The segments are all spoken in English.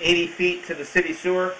80 feet to the city sewer.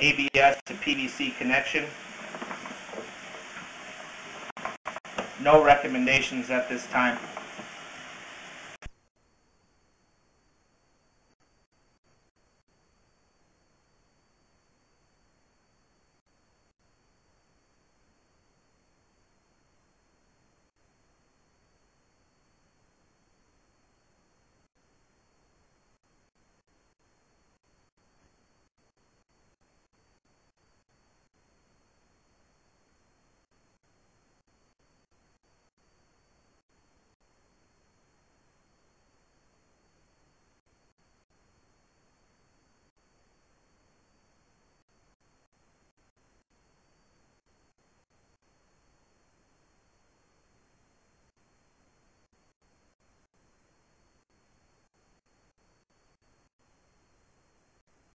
ABS to PVC connection. No recommendations at this time.